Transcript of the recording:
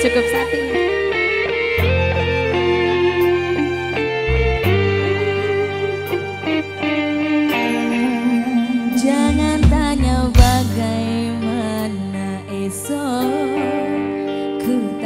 cukup satu ya. jangan tanya bagaimana esok ku